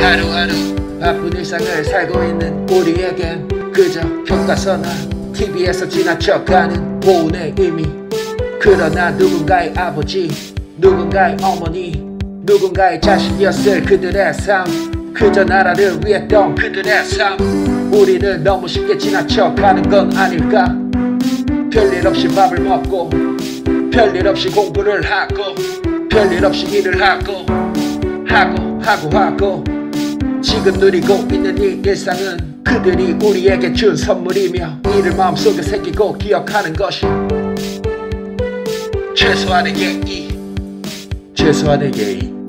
하루하루 바쁜 일상을 살고 있는 우리에겐 그저 교과서나 TV에서 지나쳐가는 보온의 의미. 그러나 누군가의 아버지 누군가의 어머니 누군가의 자식이었을 그들의 삶 그저 나라를 위했던 그들의 삶 우리는 너무 쉽게 지나쳐가는 건 아닐까? 별일 없이 밥을 먹고 별일 없이 공부를 하고 별일 없이 일을 하고 하고 하고 하고 지금 누리고 있는 이 일상은 그들이 우리에게 준 선물이며 이를 마음속에 새기고 기억하는 것이 최소한의 예의. 최소한의 예의